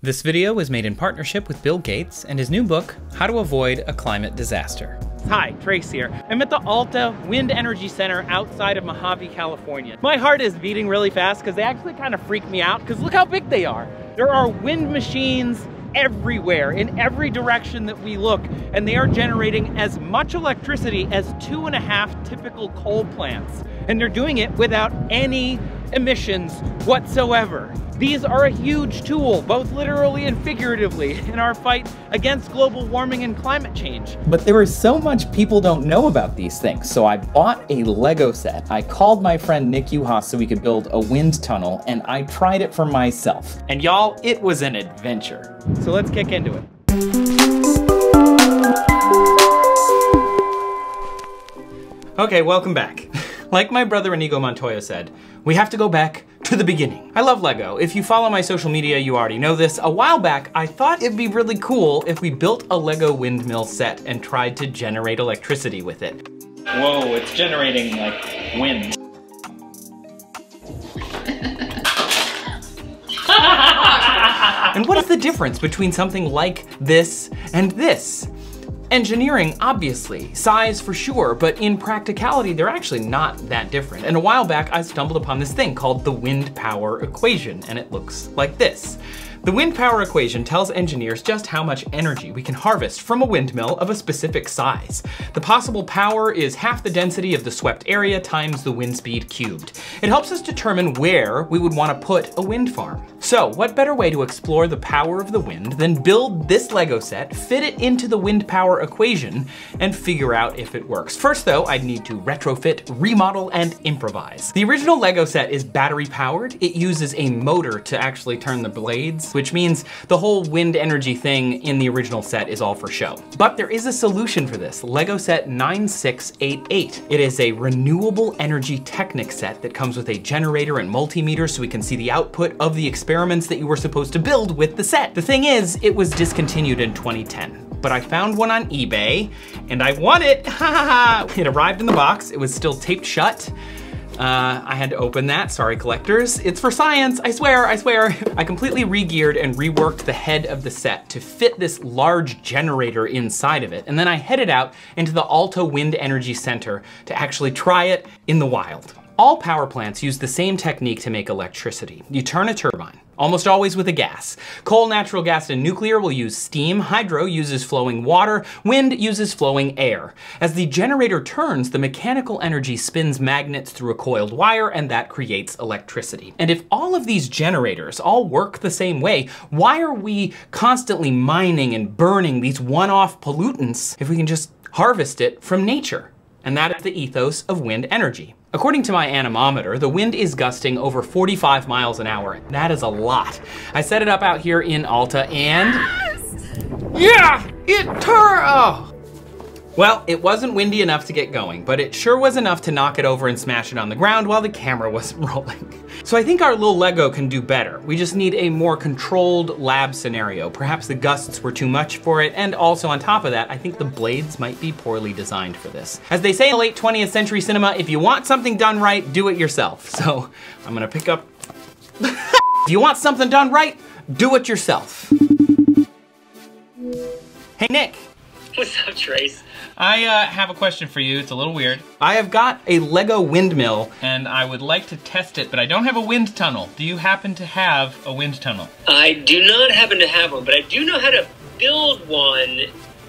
This video was made in partnership with Bill Gates and his new book, How to Avoid a Climate Disaster. Hi, Trace here. I'm at the Alta Wind Energy Center outside of Mojave, California. My heart is beating really fast because they actually kind of freak me out because look how big they are. There are wind machines everywhere, in every direction that we look, and they are generating as much electricity as two and a half typical coal plants. And they're doing it without any emissions whatsoever. These are a huge tool, both literally and figuratively, in our fight against global warming and climate change. But there is so much people don't know about these things, so I bought a Lego set. I called my friend Nick Uhas so we could build a wind tunnel, and I tried it for myself. And y'all, it was an adventure. So let's kick into it. Okay, welcome back. Like my brother Inigo Montoya said, we have to go back to the beginning. I love Lego. If you follow my social media, you already know this. A while back, I thought it'd be really cool if we built a Lego windmill set and tried to generate electricity with it. Whoa, it's generating like wind. and what is the difference between something like this and this? Engineering, obviously, size for sure, but in practicality, they're actually not that different. And a while back, I stumbled upon this thing called the wind power equation, and it looks like this. The wind power equation tells engineers just how much energy we can harvest from a windmill of a specific size. The possible power is half the density of the swept area times the wind speed cubed. It helps us determine where we would want to put a wind farm. So what better way to explore the power of the wind than build this Lego set, fit it into the wind power equation, and figure out if it works. First though, I'd need to retrofit, remodel, and improvise. The original Lego set is battery powered. It uses a motor to actually turn the blades which means the whole wind energy thing in the original set is all for show. But there is a solution for this, LEGO Set 9688. It is a renewable energy Technic set that comes with a generator and multimeter so we can see the output of the experiments that you were supposed to build with the set. The thing is, it was discontinued in 2010 but I found one on eBay and I won it. Ha ha! It arrived in the box. It was still taped shut. Uh, I had to open that, sorry collectors. It's for science, I swear, I swear. I completely re-geared and reworked the head of the set to fit this large generator inside of it. And then I headed out into the Alta Wind Energy Center to actually try it in the wild. All power plants use the same technique to make electricity. You turn a turbine, almost always with a gas. Coal, natural gas, and nuclear will use steam, hydro uses flowing water, wind uses flowing air. As the generator turns, the mechanical energy spins magnets through a coiled wire and that creates electricity. And if all of these generators all work the same way, why are we constantly mining and burning these one-off pollutants if we can just harvest it from nature? And that is the ethos of wind energy. According to my anemometer, the wind is gusting over 45 miles an hour. That is a lot. I set it up out here in Alta and... Yes! Yeah! It turned... Oh. Well, it wasn't windy enough to get going, but it sure was enough to knock it over and smash it on the ground while the camera wasn't rolling. So I think our little Lego can do better. We just need a more controlled lab scenario. Perhaps the gusts were too much for it, and also on top of that, I think the blades might be poorly designed for this. As they say in late 20th century cinema, if you want something done right, do it yourself. So I'm gonna pick up... if you want something done right, do it yourself. Hey Nick. What's up, Trace? I uh, have a question for you. It's a little weird. I have got a Lego windmill, and I would like to test it, but I don't have a wind tunnel. Do you happen to have a wind tunnel? I do not happen to have one, but I do know how to build one,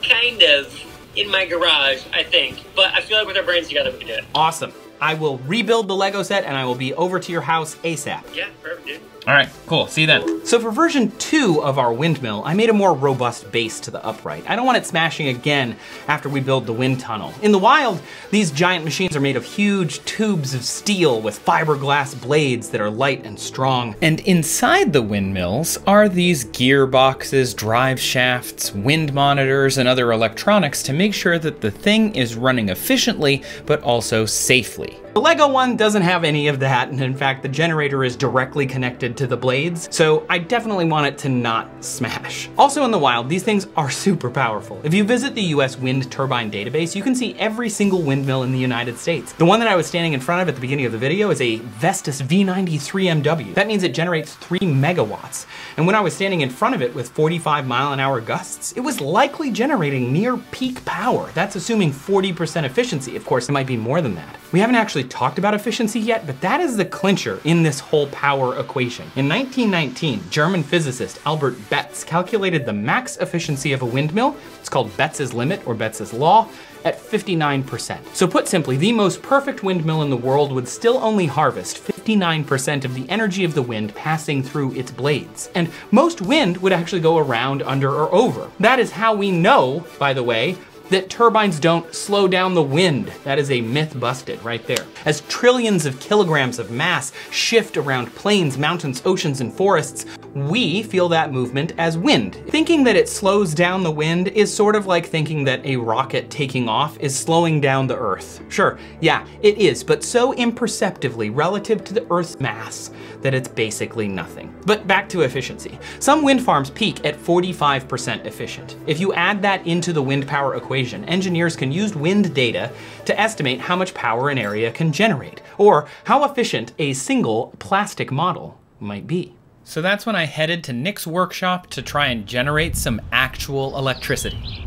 kind of, in my garage, I think. But I feel like with our brains together, we can do it. Awesome. I will rebuild the Lego set and I will be over to your house ASAP. Yeah, perfect, dude. All right, cool, see you then. So for version two of our windmill, I made a more robust base to the upright. I don't want it smashing again after we build the wind tunnel. In the wild, these giant machines are made of huge tubes of steel with fiberglass blades that are light and strong. And inside the windmills are these gearboxes, drive shafts, wind monitors, and other electronics to make sure that the thing is running efficiently, but also safely. The Lego one doesn't have any of that, and in fact, the generator is directly connected to the blades, so I definitely want it to not smash. Also in the wild, these things are super powerful. If you visit the US wind turbine database, you can see every single windmill in the United States. The one that I was standing in front of at the beginning of the video is a Vestas V93MW. That means it generates three megawatts. And when I was standing in front of it with 45 mile an hour gusts, it was likely generating near peak power. That's assuming 40% efficiency. Of course, it might be more than that. We haven't actually talked about efficiency yet, but that is the clincher in this whole power equation. In 1919, German physicist Albert Betz calculated the max efficiency of a windmill, it's called Betz's limit or Betz's law, at 59%. So put simply, the most perfect windmill in the world would still only harvest 59% of the energy of the wind passing through its blades. And most wind would actually go around, under, or over. That is how we know, by the way, that turbines don't slow down the wind. That is a myth busted right there. As trillions of kilograms of mass shift around plains, mountains, oceans, and forests, we feel that movement as wind. Thinking that it slows down the wind is sort of like thinking that a rocket taking off is slowing down the Earth. Sure, yeah, it is, but so imperceptibly relative to the Earth's mass that it's basically nothing. But back to efficiency. Some wind farms peak at 45% efficient. If you add that into the wind power equation, engineers can use wind data to estimate how much power an area can generate, or how efficient a single plastic model might be. So that's when I headed to Nick's workshop to try and generate some actual electricity.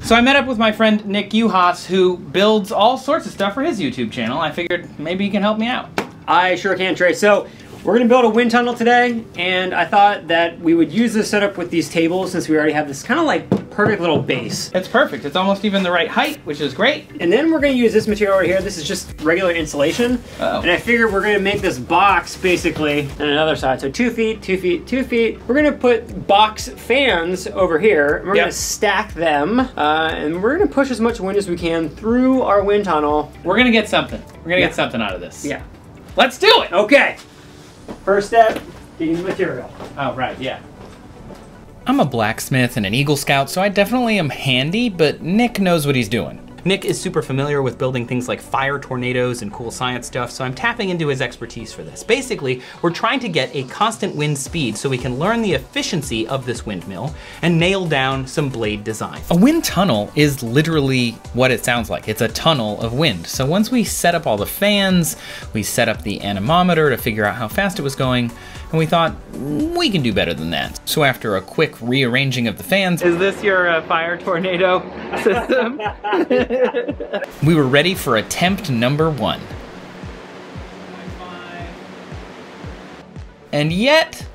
So I met up with my friend Nick Uhas, who builds all sorts of stuff for his YouTube channel. I figured maybe he can help me out. I sure can, Trey. So we're gonna build a wind tunnel today, and I thought that we would use this setup with these tables since we already have this kind of like perfect little base. It's perfect. It's almost even the right height, which is great. And then we're gonna use this material right here. This is just regular insulation. Uh-oh. And I figured we're gonna make this box basically on another side. So two feet, two feet, two feet. We're gonna put box fans over here. And we're Yep. gonna stack them. Uh, and we're gonna push as much wind as we can through our wind tunnel. We're gonna get something. We're gonna Yeah. get something out of this. Yeah. Let's do it! Okay. First step, getting the material. Oh, right, yeah. I'm a blacksmith and an Eagle Scout, so I definitely am handy, but Nick knows what he's doing. Nick is super familiar with building things like fire tornadoes and cool science stuff, so I'm tapping into his expertise for this. Basically, we're trying to get a constant wind speed so we can learn the efficiency of this windmill and nail down some blade design. A wind tunnel is literally what it sounds like. It's a tunnel of wind. So once we set up all the fans, we set up the anemometer to figure out how fast it was going, and we thought, we can do better than that. So after a quick rearranging of the fans, Is this your uh, fire tornado system? we were ready for attempt number one. And yet,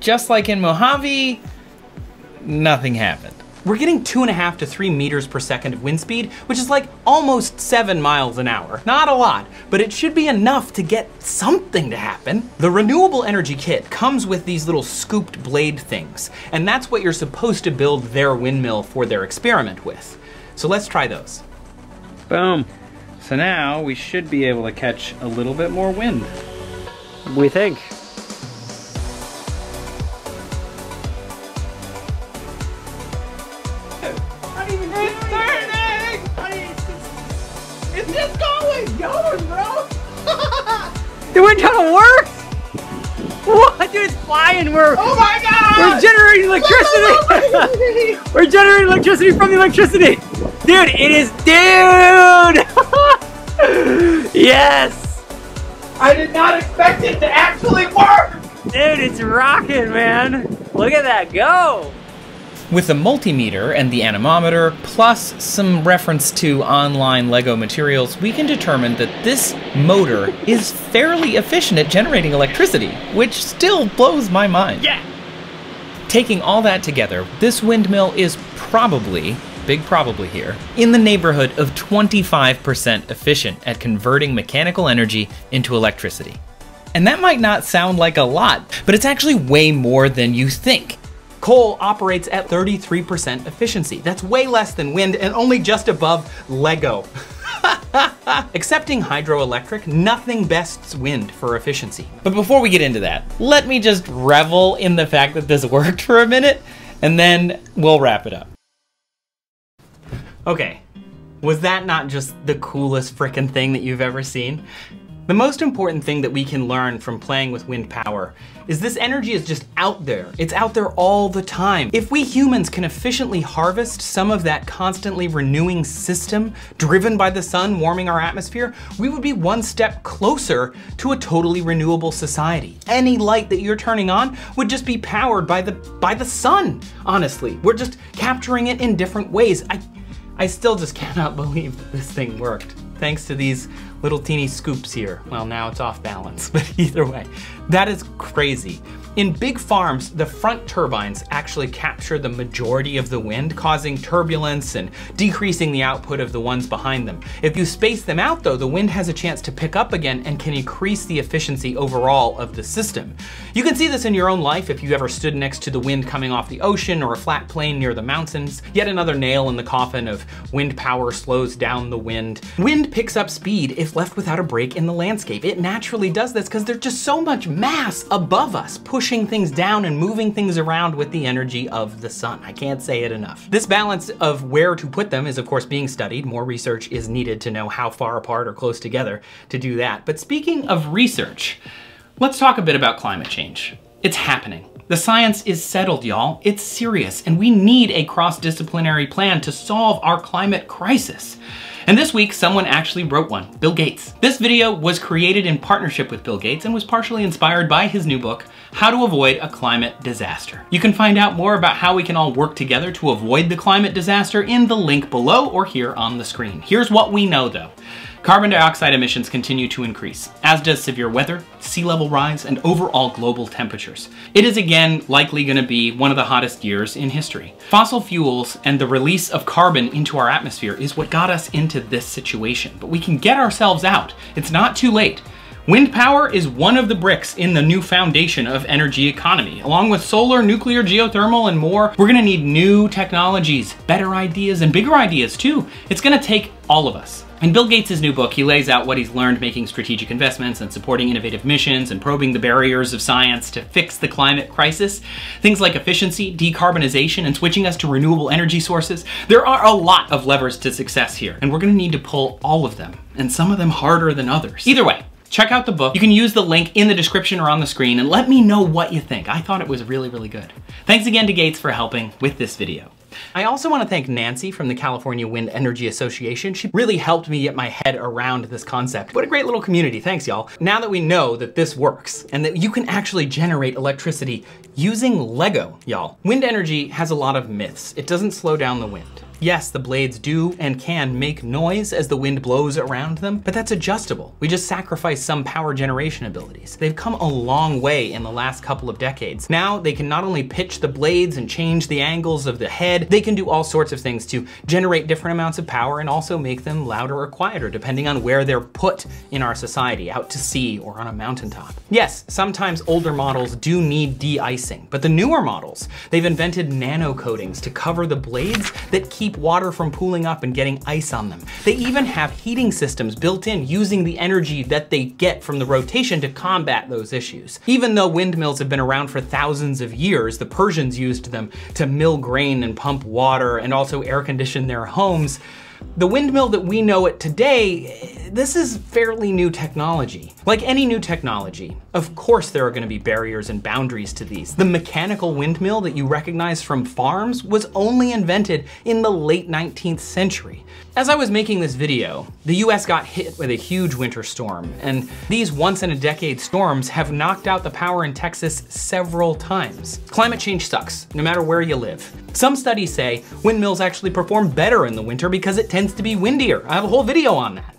just like in Mojave, nothing happened. We're getting two and a half to three meters per second of wind speed, which is like almost seven miles an hour. Not a lot, but it should be enough to get something to happen. The renewable energy kit comes with these little scooped blade things, and that's what you're supposed to build their windmill for their experiment with. So let's try those. Boom. So now we should be able to catch a little bit more wind. We think. It's just going, going, bro. The wind tunnel works! What? Dude, it's flying. We're, Oh my god. we're generating electricity! Oh we're generating electricity from the electricity! Dude, it is, dude! yes! I did not expect it to actually work. Dude, it's rocking, man. Look at that go! With the multimeter and the anemometer, plus some reference to online LEGO materials, we can determine that this motor is fairly efficient at generating electricity, which still blows my mind. Yeah! Taking all that together, this windmill is probably, big probably here, in the neighborhood of 25% efficient at converting mechanical energy into electricity. And that might not sound like a lot, but it's actually way more than you think. Coal operates at 33% efficiency. That's way less than wind and only just above Lego. Excepting hydroelectric, nothing bests wind for efficiency. But before we get into that, let me just revel in the fact that this worked for a minute, and then we'll wrap it up. Okay, Was that not just the coolest frickin' thing that you've ever seen? The most important thing that we can learn from playing with wind power is this energy is just out there. It's out there all the time. If we humans can efficiently harvest some of that constantly renewing system driven by the sun warming our atmosphere, we would be one step closer to a totally renewable society. Any light that you're turning on would just be powered by the by the sun, honestly. We're just capturing it in different ways. I I still just cannot believe that this thing worked. Thanks to these little teeny scoops here. Well, now it's off balance, but either way, that is crazy. In big farms, the front turbines actually capture the majority of the wind, causing turbulence and decreasing the output of the ones behind them. If you space them out though, the wind has a chance to pick up again and can increase the efficiency overall of the system. You can see this in your own life if you've ever stood next to the wind coming off the ocean or a flat plain near the mountains. Yet another nail in the coffin of wind power slows down the wind. Wind picks up speed if left without a break in the landscape. It naturally does this because there's just so much mass above us, pushing things down and moving things around with the energy of the sun. I can't say it enough. This balance of where to put them is of course being studied. More research is needed to know how far apart or close together to do that. But speaking of research, let's talk a bit about climate change. It's happening. The science is settled, y'all. It's serious, and we need a cross-disciplinary plan to solve our climate crisis. And this week, someone actually wrote one, Bill Gates. This video was created in partnership with Bill Gates and was partially inspired by his new book, How to Avoid a Climate Disaster. You can find out more about how we can all work together to avoid the climate disaster in the link below or here on the screen. Here's what we know though. Carbon dioxide emissions continue to increase, as does severe weather, sea level rise, and overall global temperatures. It is again likely going to be one of the hottest years in history. Fossil fuels and the release of carbon into our atmosphere is what got us into this situation, but we can get ourselves out. It's not too late. Wind power is one of the bricks in the new foundation of energy economy. Along with solar, nuclear, geothermal, and more, we're gonna need new technologies, better ideas, and bigger ideas too. It's gonna take all of us. In Bill Gates' new book, he lays out what he's learned making strategic investments and supporting innovative missions and probing the barriers of science to fix the climate crisis. Things like efficiency, decarbonization, and switching us to renewable energy sources. There are a lot of levers to success here, and we're gonna need to pull all of them, and some of them harder than others. Either way, check out the book. You can use the link in the description or on the screen and let me know what you think. I thought it was really, really good. Thanks again to Gates for helping with this video. I also want to thank Nancy from the California Wind Energy Association. She really helped me get my head around this concept. What a great little community, thanks y'all. Now that we know that this works and that you can actually generate electricity using Lego, y'all. Wind energy has a lot of myths. It doesn't slow down the wind. Yes, the blades do and can make noise as the wind blows around them, but that's adjustable. We just sacrifice some power generation abilities. They've come a long way in the last couple of decades. Now they can not only pitch the blades and change the angles of the head, they can do all sorts of things to generate different amounts of power and also make them louder or quieter depending on where they're put in our society, out to sea or on a mountaintop. Yes, sometimes older models do need de-icing, but the newer models, they've invented nano coatings to cover the blades that keep keep water from pooling up and getting ice on them. They even have heating systems built in using the energy that they get from the rotation to combat those issues. Even though windmills have been around for thousands of years, the Persians used them to mill grain and pump water and also air condition their homes, the windmill that we know it today, this is fairly new technology. Like any new technology, of course there are gonna be barriers and boundaries to these. The mechanical windmill that you recognize from farms was only invented in the late 19th century. As I was making this video, the US got hit with a huge winter storm, and these once in a decade storms have knocked out the power in Texas several times. Climate change sucks, no matter where you live. Some studies say windmills actually perform better in the winter because it tends to be windier. I have a whole video on that.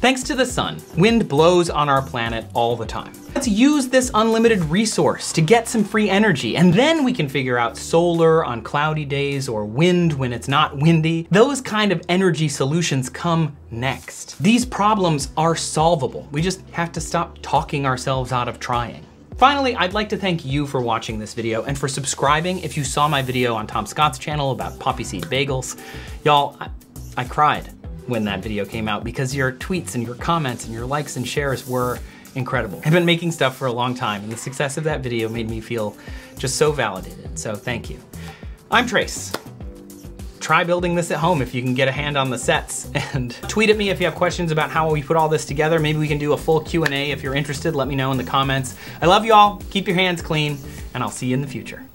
Thanks to the sun, wind blows on our planet all the time. Let's use this unlimited resource to get some free energy, and then we can figure out solar on cloudy days or wind when it's not windy. Those kind of energy solutions come next. These problems are solvable. We just have to stop talking ourselves out of trying. Finally, I'd like to thank you for watching this video and for subscribing if you saw my video on Tom Scott's channel about poppy seed bagels. Y'all, I, I cried when that video came out because your tweets and your comments and your likes and shares were incredible. I've been making stuff for a long time and the success of that video made me feel just so validated, so thank you. I'm Trace. try building this at home if you can get a hand on the sets. And tweet at me if you have questions about how we put all this together. Maybe we can do a full Q&A if you're interested. Let me know in the comments. I love you all. Keep your hands clean, and I'll see you in the future.